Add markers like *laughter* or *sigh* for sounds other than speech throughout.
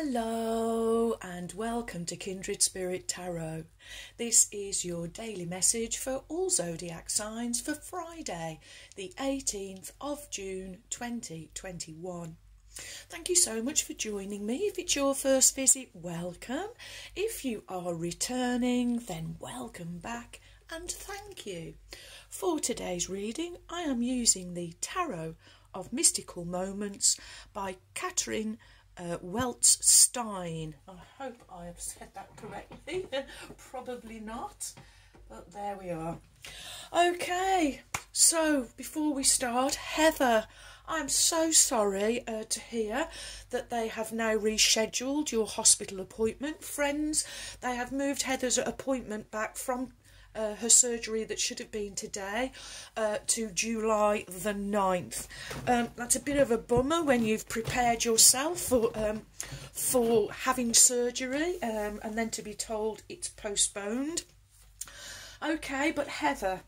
Hello and welcome to Kindred Spirit Tarot. This is your daily message for all zodiac signs for Friday, the 18th of June 2021. Thank you so much for joining me. If it's your first visit, welcome. If you are returning, then welcome back and thank you. For today's reading, I am using the Tarot of Mystical Moments by Catherine uh, Stein. I hope I have said that correctly. *laughs* Probably not, but there we are. Okay, so before we start, Heather, I'm so sorry uh, to hear that they have now rescheduled your hospital appointment. Friends, they have moved Heather's appointment back from uh, her surgery that should have been today uh, to July the 9th. Um, that's a bit of a bummer when you've prepared yourself for um, for having surgery um, and then to be told it's postponed. Okay, but Heather,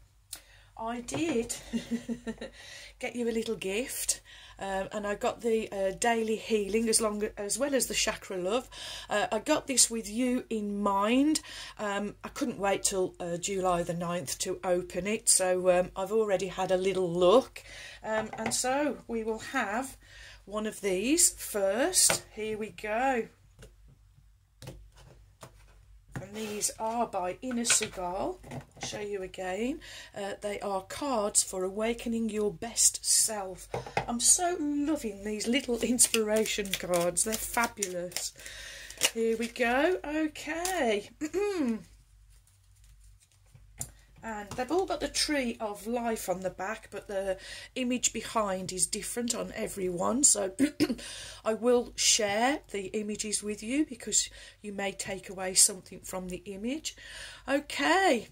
I did *laughs* get you a little gift. Um, and I got the uh, daily healing as long as well as the chakra love. Uh, I got this with you in mind. Um, I couldn't wait till uh, July the 9th to open it, so um, I've already had a little look. Um, and so we will have one of these first. Here we go and these are by Inna Segal. I'll show you again. Uh, they are cards for awakening your best self. I'm so loving these little *laughs* inspiration cards. They're fabulous. Here we go. Okay. *clears throat* and they've all got the tree of life on the back but the image behind is different on every one. So *clears throat* I will share the images with you because you may take away something from the image. Okay.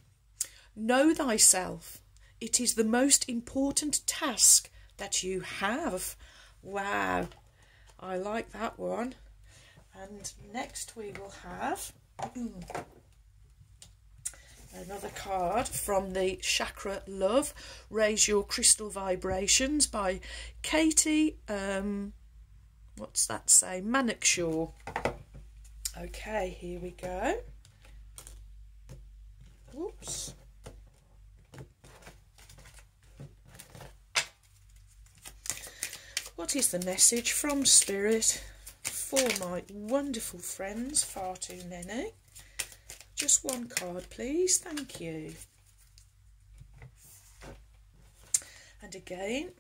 Know thyself. It is the most important task that you have. Wow. I like that one. And next we will have *clears throat* another card from the Chakra Love, Raise Your Crystal Vibrations by Katie, um, what's that say, Manekshaw. Okay, here we go. Oops. What is the message from Spirit for my wonderful friends, Far Too Many? Just one card, please. Thank you. And again,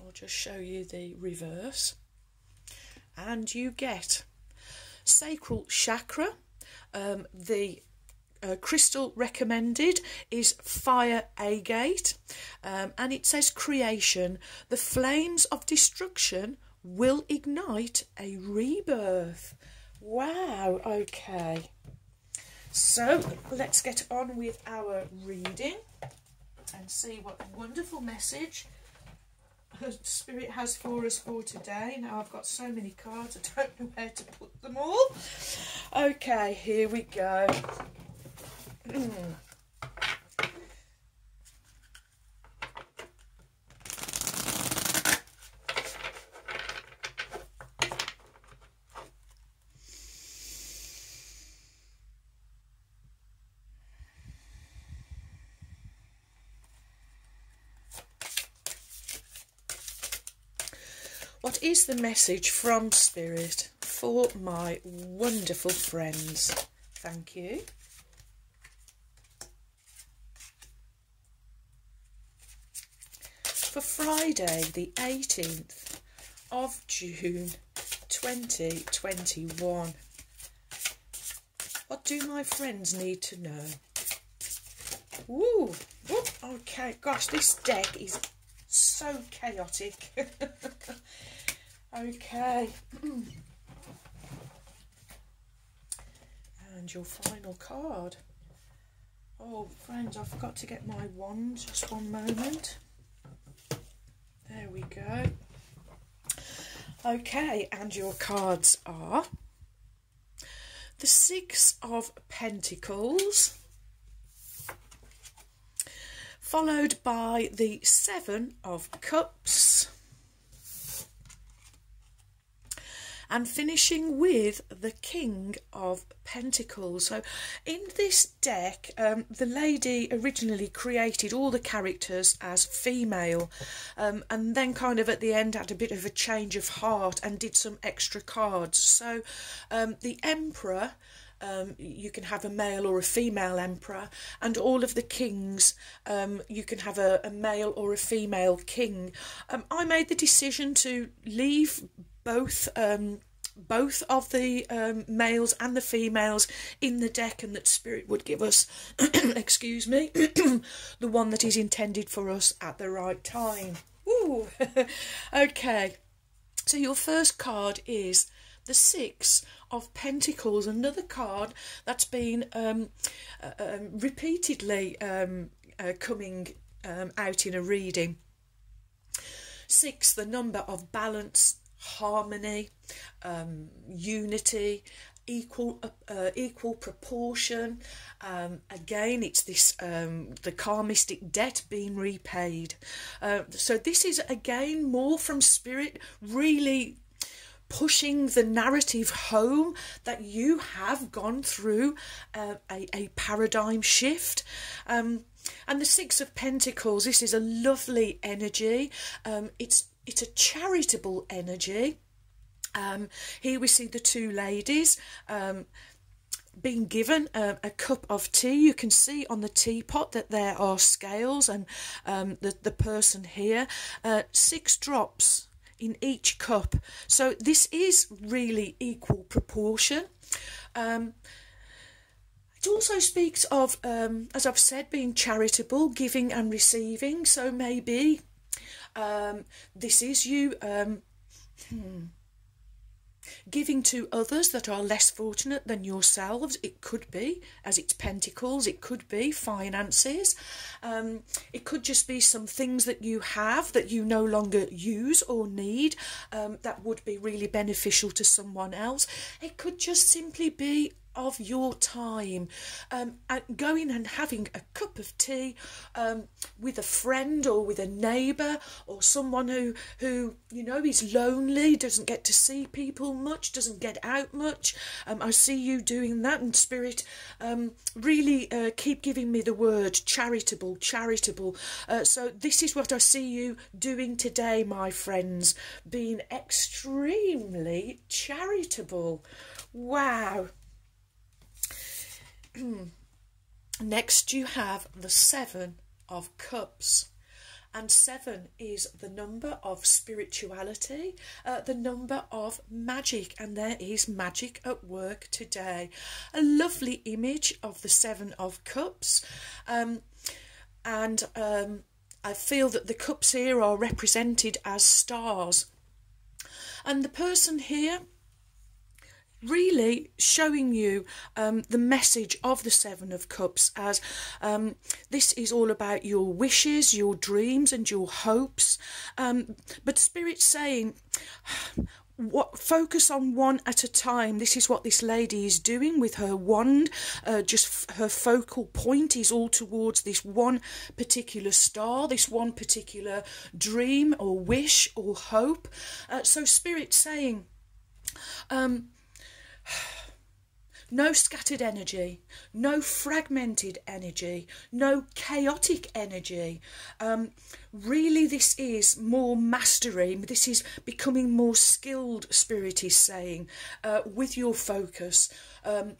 I'll just show you the reverse. And you get sacral chakra. Um, the uh, crystal recommended is fire agate. Um, and it says creation. The flames of destruction will ignite a rebirth. Wow, okay. So let's get on with our reading and see what wonderful message Spirit has for us for today. Now I've got so many cards, I don't know where to put them all. Okay, here we go. *clears throat* is the message from Spirit for my wonderful friends? Thank you. For Friday, the 18th of June 2021. What do my friends need to know? Ooh, okay, gosh, this deck is so chaotic. *laughs* Okay. *clears throat* and your final card. Oh, friends, I forgot to get my wand. Just one moment. There we go. Okay, and your cards are the Six of Pentacles, followed by the Seven of Cups, and finishing with the King of Pentacles. So, in this deck, um, the lady originally created all the characters as female, um, and then kind of at the end had a bit of a change of heart and did some extra cards. So, um, the Emperor. Um, you can have a male or a female emperor, and all of the kings, um, you can have a, a, male or a female king. Um, I made the decision to leave both um, both of the um, males and the females in the deck and that spirit would give us *clears throat* excuse me *clears throat* the one that is intended for us at the right time Ooh. *laughs* okay so your first card is the six of pentacles another card that's been um, uh, um, repeatedly um, uh, coming um, out in a reading six the number of balance harmony, um, unity, equal uh, equal proportion. Um, again, it's this um, the karmistic debt being repaid. Uh, so this is again more from spirit, really pushing the narrative home that you have gone through uh, a, a paradigm shift. Um, and the Six of Pentacles, this is a lovely energy. Um, it's it's a charitable energy. Um, here we see the two ladies um, being given a, a, cup of tea. You can see on the teapot that there are scales, and um, the, the person here, uh, six drops in each cup. So this is really equal proportion. Um, it also speaks of, um, as I've said, being charitable, giving and receiving. So maybe um, this is you um, hmm, giving to others that are less fortunate than yourselves. It could be, as it's pentacles, it could be finances. Um, it could just be some things that you have that you no longer use or need um, that would be really beneficial to someone else. It could just simply be of your time um, and going and having a cup of tea um, with a friend or with a neighbour or someone who who you know is lonely doesn't get to see people much doesn't get out much. Um, I see you doing that and spirit um, really uh, keep giving me the word charitable charitable. Uh, so this is what I see you doing today my friends being extremely charitable. Wow *clears throat* Next, you have the Seven of Cups. And seven is the number of spirituality, uh, the number of magic, and there is magic at work today. A lovely image of the Seven of Cups. Um, and um, I feel that the cups here are represented as stars. And the person here really showing you um, the message of the Seven of Cups as um, this is all about your wishes, your dreams, and your hopes. Um, but Spirit saying, *sighs* what focus on one at a time this is what this lady is doing with her wand uh, just her focal point is all towards this one particular star this one particular dream or wish or hope uh, so spirit saying um *sighs* no scattered energy, no fragmented energy, no chaotic energy. Um, really, this is more mastery. This is becoming more skilled, Spirit is saying, uh, with your focus. Um,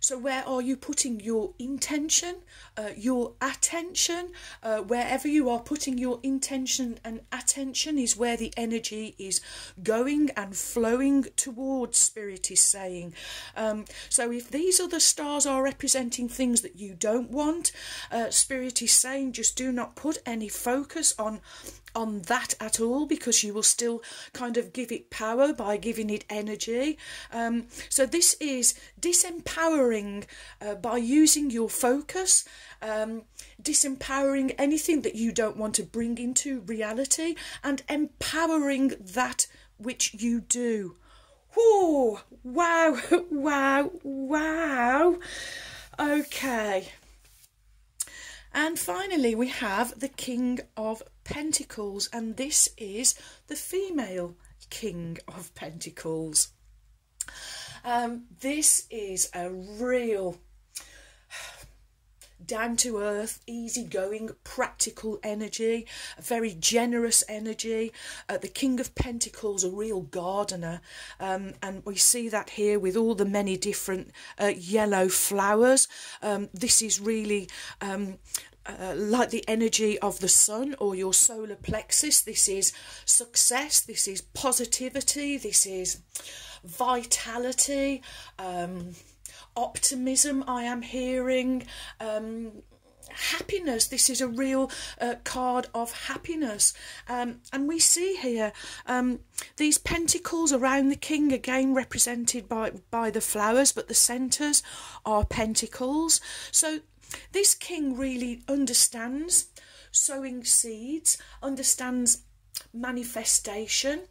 so, where are you putting your intention, uh, your attention? Uh, wherever you are putting your intention and attention is where the energy is going and flowing towards, Spirit is saying. Um, so, if these other stars are representing things that you don't want, uh, Spirit is saying just do not put any focus on on that at all because you will still kind of give it power by giving it energy. Um, so this is disempowering uh, by using your focus, um, disempowering anything that you don't want to bring into reality, and empowering that which you do. Oh, wow, *laughs* wow, wow. Okay. And finally, we have the King of Pentacles, and this is the female King of Pentacles. Um, this is a real down to earth, easygoing, practical energy, a very generous energy. Uh, the King of Pentacles, a real gardener, um, and we see that here with all the many different uh, yellow flowers. Um, this is really. Um, uh, like the energy of the sun or your solar plexus. This is success, this is positivity, this is vitality, um, optimism I am hearing. Um, happiness this is a real uh, card of happiness um, and we see here um, these pentacles around the king again represented by by the flowers but the centers are pentacles so this king really understands sowing seeds understands manifestation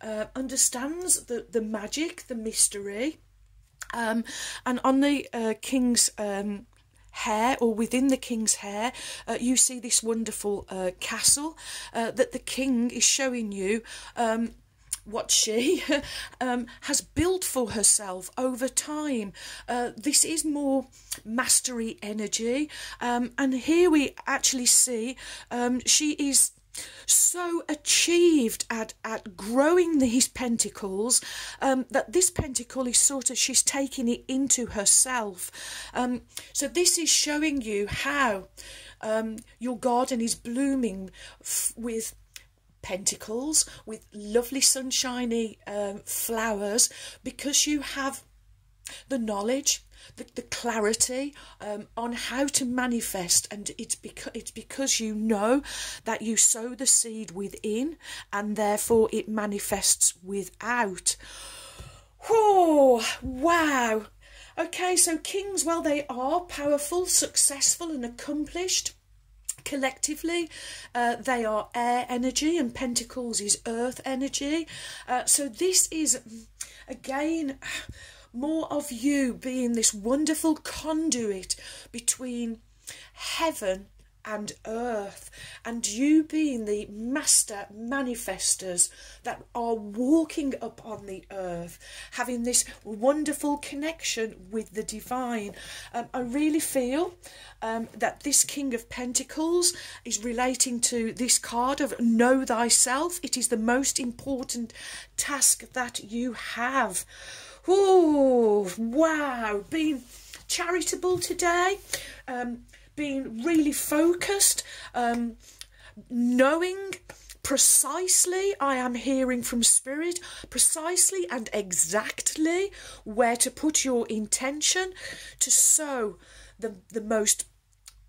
uh, understands the the magic the mystery um, and on the uh, king's um, hair or within the king's hair, uh, you see this wonderful uh, castle uh, that the king is showing you. Um, what she *laughs* um, has built for herself over time. Uh, this is more mastery energy, um, and here we actually see um, she is so achieved at at growing these pentacles um, that this pentacle is sort of she's taking it into herself. Um, so this is showing you how um, your garden is blooming with pentacles with lovely sunshiny um, flowers because you have the knowledge the, the clarity um, on how to manifest. And it's because it's because you know that you sow the seed within and therefore it manifests without. Oh wow. Okay so kings well they are powerful successful and accomplished collectively. Uh, they are air energy and pentacles is earth energy. Uh, so this is again more of you being this wonderful conduit between heaven and earth, and you being the master manifestors that are walking upon the earth, having this wonderful connection with the divine. Um, I really feel um, that this King of Pentacles is relating to this card of know thyself. It is the most important task that you have. Oh, wow. Being charitable today, um, being really focused, um, knowing precisely, I am hearing from spirit, precisely and exactly where to put your intention to sow the, the most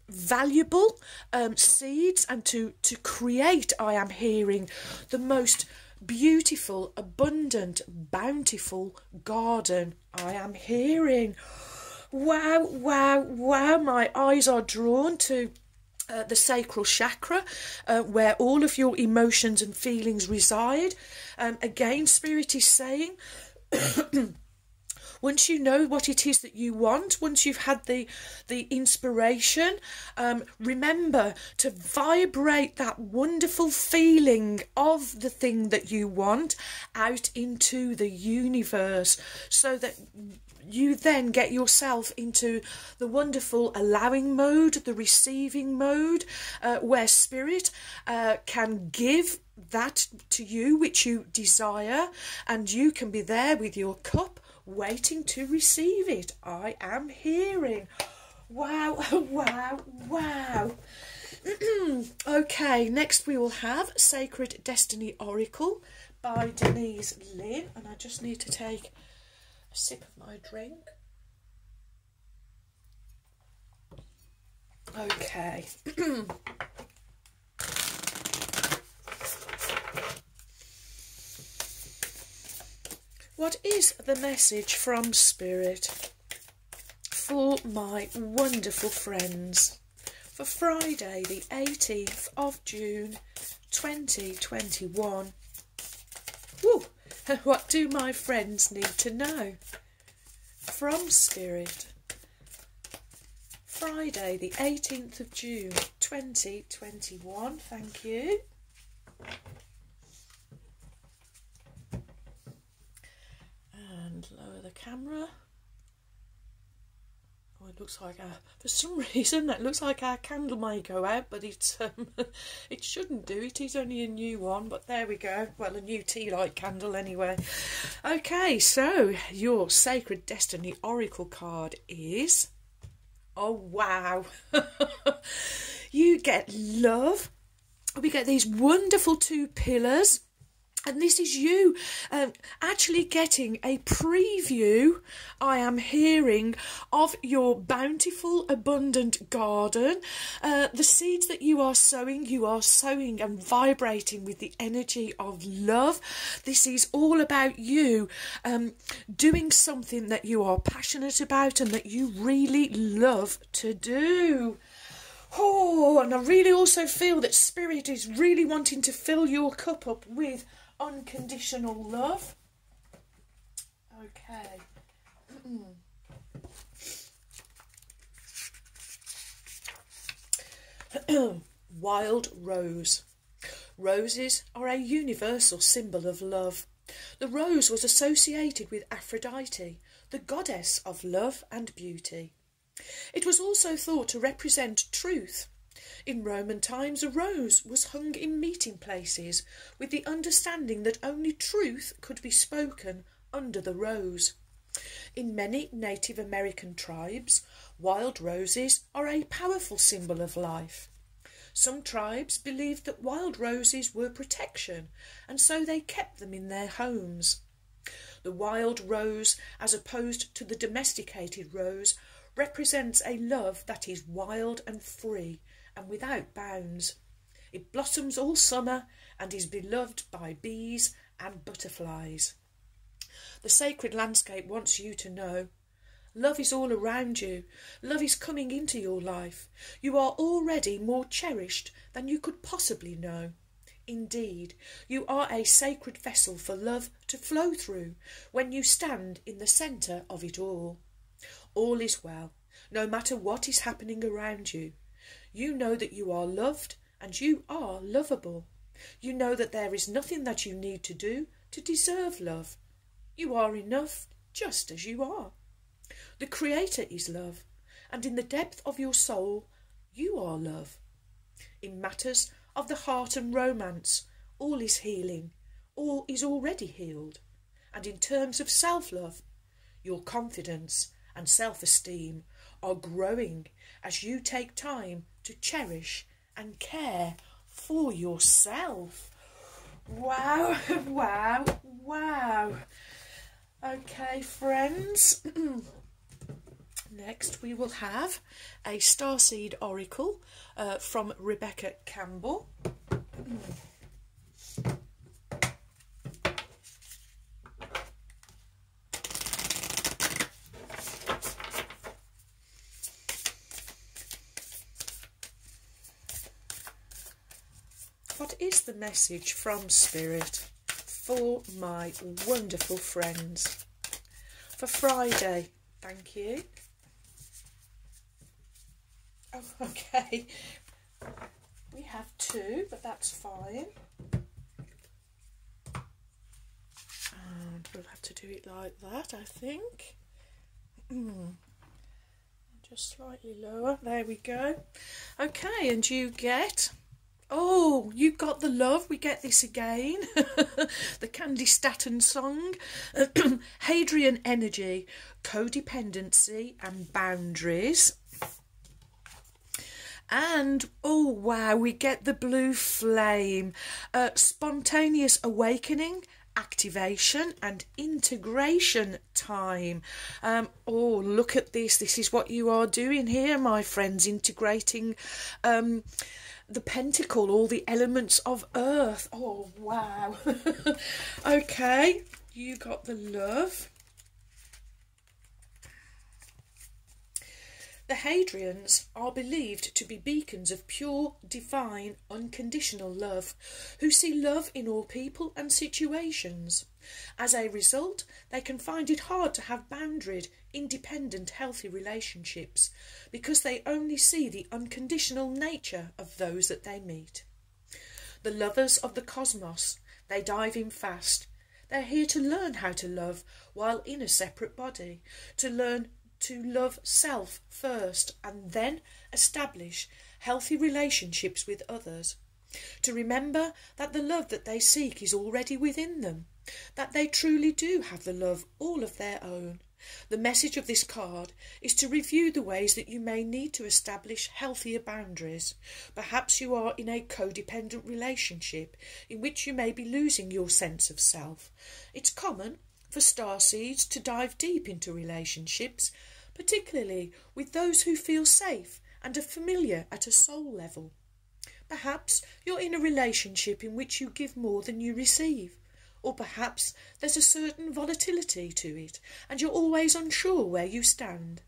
valuable um, seeds and to, to create, I am hearing, the most beautiful, abundant, bountiful garden. I am hearing. Wow, wow, wow. My eyes are drawn to uh, the sacral chakra, uh, where all of your emotions and feelings reside. Um, again, Spirit is saying *clears throat* once you know what it is that you want, once you've had the the inspiration, um, remember to vibrate that wonderful feeling of the thing that you want out into the universe, so that you then get yourself into the wonderful allowing mode, the receiving mode, uh, where spirit uh, can give that to you which you desire, and you can be there with your cup waiting to receive it. I am hearing. Wow, *laughs* wow, wow. *clears throat* okay, next we will have Sacred Destiny Oracle by Denise Linn. And I just need to take a sip of my drink. Okay. *clears throat* What is the message from Spirit for my wonderful friends for Friday, the 18th of June 2021? Woo! *laughs* What do my friends need to know? From Spirit. Friday, the 18th of June 2021. Thank you. And lower the camera. Oh, it looks like our, for some *laughs* reason that looks like our candle may go out, but it's um, *laughs* it shouldn't do. It is only a new one, but there we go. Well, a new tea light candle anyway. Okay, so your Sacred Destiny Oracle card is. Oh wow! *laughs* you get love. We get these wonderful two pillars and this is you um, actually getting a preview, I am hearing, of your bountiful, abundant garden. Uh, the seeds that you are sowing, you are sowing and vibrating with the energy of love. This is all about you um, doing something that you are passionate about and that you really love to do. Oh, and I really also feel that Spirit is really wanting to fill your cup up with unconditional love. Okay. *clears throat* Wild rose. Roses are a universal symbol of love. The rose was associated with Aphrodite, the goddess of love and beauty. It was also thought to represent truth in Roman times, a rose was hung in meeting places with the understanding that only truth could be spoken under the rose. In many Native American tribes, wild roses are a powerful symbol of life. Some tribes believed that wild roses were protection, and so they kept them in their homes. The wild rose, as opposed to the domesticated rose, represents a love that is wild and free, and without bounds. It blossoms all summer and is beloved by bees and butterflies. The sacred landscape wants you to know Love is all around you. Love is coming into your life. You are already more cherished than you could possibly know. Indeed, you are a sacred vessel for love to flow through when you stand in the centre of it all. All is well, no matter what is happening around you. You know that you are loved and you are lovable. You know that there is nothing that you need to do to deserve love. You are enough just as you are. The Creator is love, and in the depth of your soul, you are love. In matters of the heart and romance, all is healing, all is already healed. And in terms of self love, your confidence and self esteem are growing as you take time to cherish and care for yourself. Wow, *laughs* wow, wow. Okay, friends. *clears throat* Next, we will have a Starseed Oracle uh, from Rebecca Campbell. *clears throat* What is the message from Spirit for my wonderful friends? For Friday, thank you. Oh, *laughs* okay. We have two, but that's fine. And we'll have to do it like that, I think. Mm. Just slightly lower. There we go. Okay, and you get Oh, you got the love. We get this again. *laughs* the Candi Staton song. *clears throat* Hadarian energy, codependency, and boundaries. And oh wow, we get the blue flame, uh, spontaneous awakening, activation, and integration time. Um, oh, look at this! This is what you are doing here, my friends, integrating. Um, the pentacle, all the elements of earth. Oh, wow. *laughs* okay, you got the love. The Hadarians are believed to be beacons of pure, divine, unconditional love, who see love in all people and situations. As a result, they can find it hard to have boundaried, independent, healthy relationships because they only see the unconditional nature of those that they meet. The lovers of the cosmos, they dive in fast. They're here to learn how to love while in a separate body, to learn to love self first and then establish healthy relationships with others. To remember that the love that they seek is already within them, that they truly do have the love all of their own. The message of this card is to review the ways that you may need to establish healthier boundaries. Perhaps you are in a codependent relationship in which you may be losing your sense of self. It's common for star seeds to dive deep into relationships, particularly with those who feel safe and are familiar at a soul level. Perhaps you're in a relationship in which you give more than you receive. Or perhaps there's a certain volatility to it, and you're always unsure where you stand.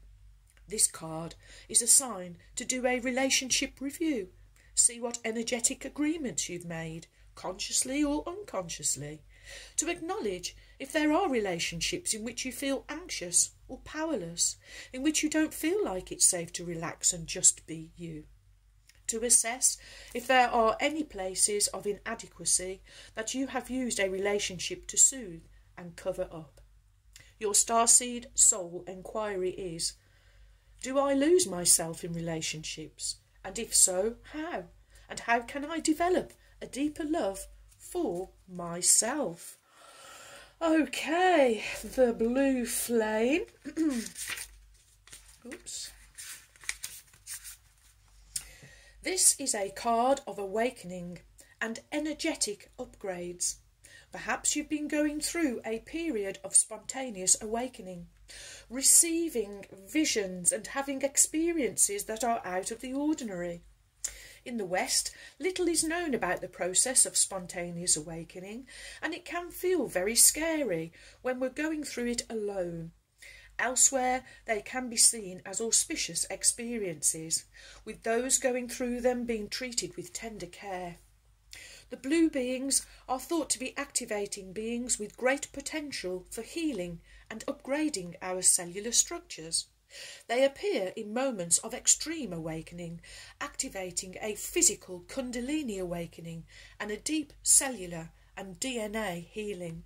This card is a sign to do a relationship review. See what energetic agreements you've made, consciously or unconsciously. To acknowledge if there are relationships in which you feel anxious or powerless, in which you don't feel like it's safe to relax and just be you to assess if there are any places of inadequacy that you have used a relationship to soothe and cover up. Your starseed soul inquiry is Do I lose myself in relationships? And if so, how? And how can I develop a deeper love for myself? Okay, the blue flame. *clears throat* Oops. This is a card of awakening and energetic upgrades. Perhaps you've been going through a period of spontaneous awakening, receiving visions and having experiences that are out of the ordinary. In the West, little is known about the process of spontaneous awakening, and it can feel very scary when we're going through it alone. Elsewhere, they can be seen as auspicious experiences, with those going through them being treated with tender care. The blue beings are thought to be activating beings with great potential for healing and upgrading our cellular structures. They appear in moments of extreme awakening, activating a physical Kundalini awakening and a deep cellular and DNA healing.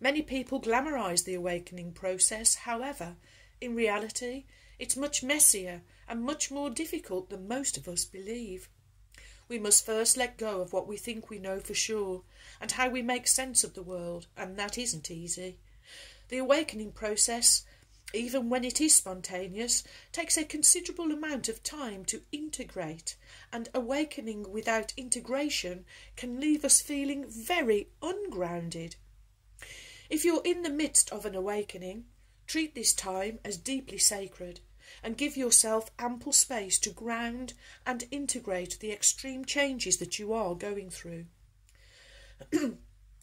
Many people glamorise the awakening process, however, in reality, it's much messier and much more difficult than most of us believe. We must first let go of what we think we know for sure and how we make sense of the world, and that isn't easy. The awakening process, even when it is spontaneous, takes a considerable amount of time to integrate, and awakening without integration can leave us feeling very ungrounded. If you're in the midst of an awakening, treat this time as deeply sacred and give yourself ample space to ground and integrate the extreme changes that you are going through. *clears throat*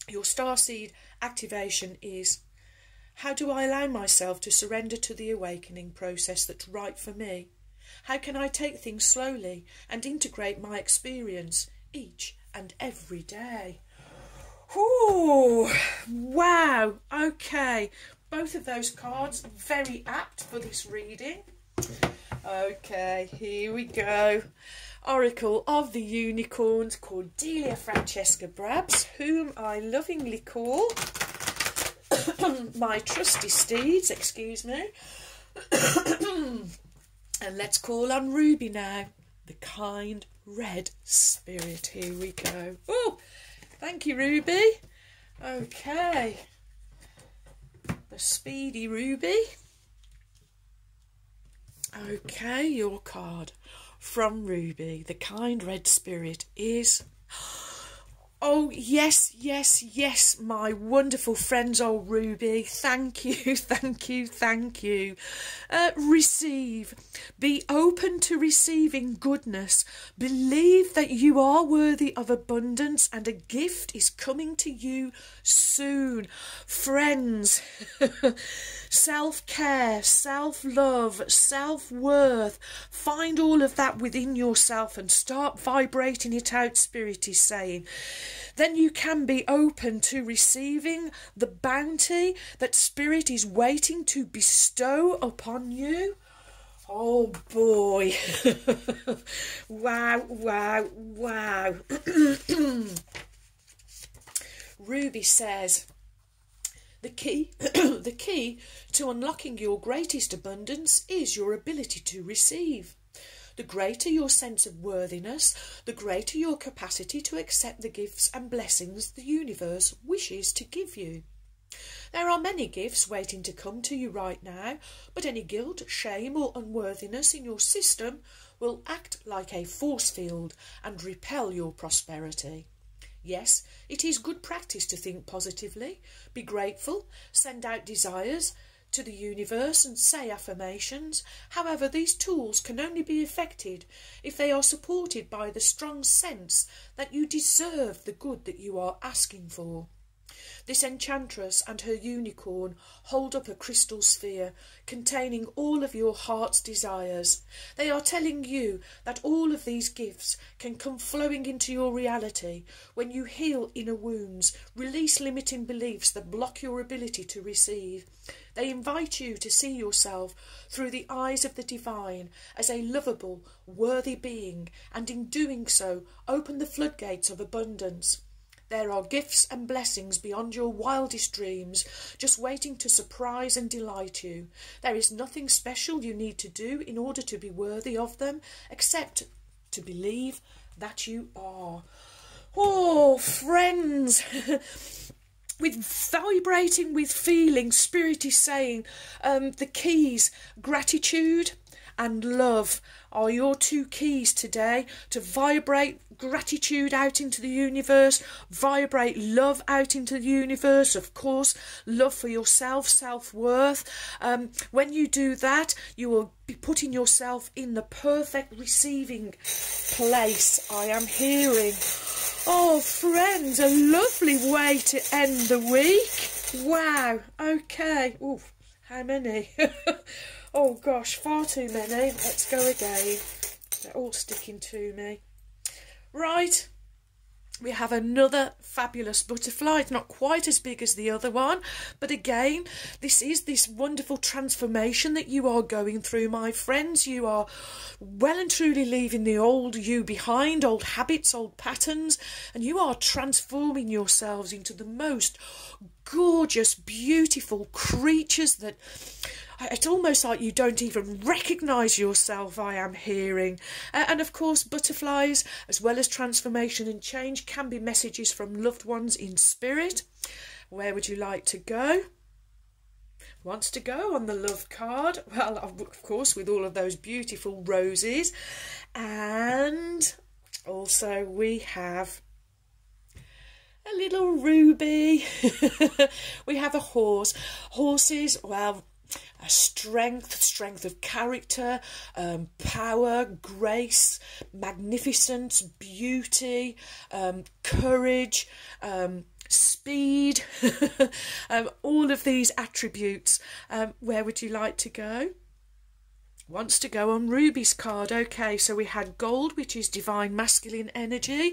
Your starseed activation is How do I allow myself to surrender to the awakening process that's right for me? How can I take things slowly and integrate my experience each and every day? Ooh, wow. Okay, both of those cards very apt for this reading. Okay, here we go. Oracle of the Unicorns, Cordelia Francesca Brabbs, whom I lovingly call *coughs* my trusty steeds, excuse me. *coughs* and let's call on Ruby now, the kind red spirit. Here we go. Oh, Thank you, Ruby. Okay. The speedy Ruby. Okay, your card from Ruby, the kind red spirit, is Oh, yes, yes, yes, my wonderful friends, old Ruby. Thank you, *laughs* thank you, thank you. Uh, receive. Be open to receiving goodness. Believe that you are worthy of abundance and a gift is coming to you soon. Friends, *laughs* self care, self love, self worth. Find all of that within yourself and start vibrating it out, Spirit is saying then you can be open to receiving the bounty that Spirit is waiting to bestow upon you. Oh boy. *laughs* wow, wow, wow. *clears throat* Ruby says, The key, *clears throat* the key to unlocking your greatest abundance is your ability to receive. The greater your sense of worthiness, the greater your capacity to accept the gifts and blessings the universe wishes to give you. There are many gifts waiting to come to you right now, but any guilt, shame, or unworthiness in your system will act like a force field and repel your prosperity. Yes, it is good practice to think positively, be grateful, send out desires to the universe and say affirmations. However, these tools can only be effected if they are supported by the strong sense that you deserve the good that you are asking for. This enchantress and her unicorn hold up a crystal sphere containing all of your heart's desires. They are telling you that all of these gifts can come flowing into your reality when you heal inner wounds, release limiting beliefs that block your ability to receive. They invite you to see yourself through the eyes of the divine as a lovable, worthy being, and in doing so, open the floodgates of abundance. There are gifts and blessings beyond your wildest dreams, just waiting to surprise and delight you. There is nothing special you need to do in order to be worthy of them, except to believe that you are. Oh, friends! *laughs* with vibrating with feeling, Spirit is saying um, the keys gratitude and love are your two keys today to vibrate gratitude out into the universe, vibrate love out into the universe, of course, love for yourself, self worth. Um, when you do that, you will be putting yourself in the perfect receiving place. I am hearing. Oh, friends, a lovely way to end the week. Wow, okay. Ooh, how many? *laughs* oh gosh, far too many. Let's go again. They're all sticking to me. Right, we have another fabulous butterfly. It's not quite as big as the other one, but again, this is this wonderful transformation that you are going through, my friends. You are well and truly leaving the old you behind, old habits, old patterns, and you are transforming yourselves into the most gorgeous, beautiful creatures that it's almost like you don't even recognize yourself, I am hearing. Uh, and of course, butterflies, as well as transformation and change, can be messages from loved ones in spirit. Where would you like to go? Wants to go on the love card? Well, of course, with all of those beautiful roses. And also, we have a little ruby. *laughs* we have a horse. Horses, well, a strength, strength of character, um, power, grace, magnificence, beauty, um, courage, um, speed, *laughs* um, all of these attributes. Um, where would you like to go? Wants to go on Ruby's card. Okay, so we had gold, which is divine masculine energy,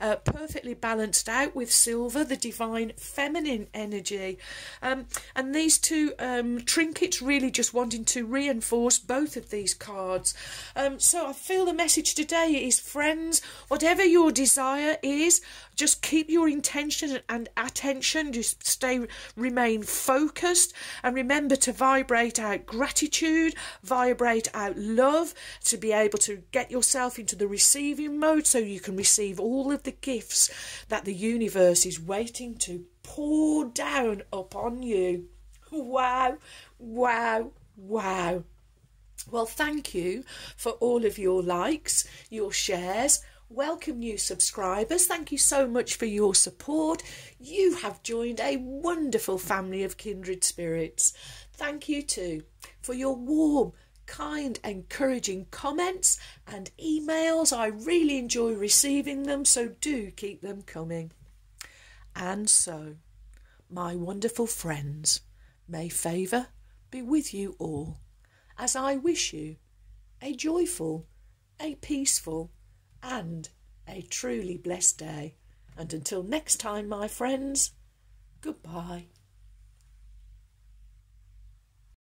uh, perfectly balanced out with silver, the divine feminine energy. Um, and these two um, trinkets really just wanting to reinforce both of these cards. Um, so I feel the message today is friends, whatever your desire is, just keep your intention and attention, just stay, remain focused, and remember to vibrate out gratitude, vibrate out love, to be able to get yourself into the receiving mode so you can receive all of the gifts that the universe is waiting to pour down upon you. Wow, wow, wow. Well, thank you for all of your likes, your shares, Welcome, new subscribers. Thank you so much for your support. You have joined a wonderful family of kindred spirits. Thank you too for your warm, kind, encouraging comments and emails. I really enjoy receiving them, so do keep them coming. And so, my wonderful friends, may favour be with you all, as I wish you a joyful, a peaceful, and a truly blessed day. And until next time, my friends, goodbye.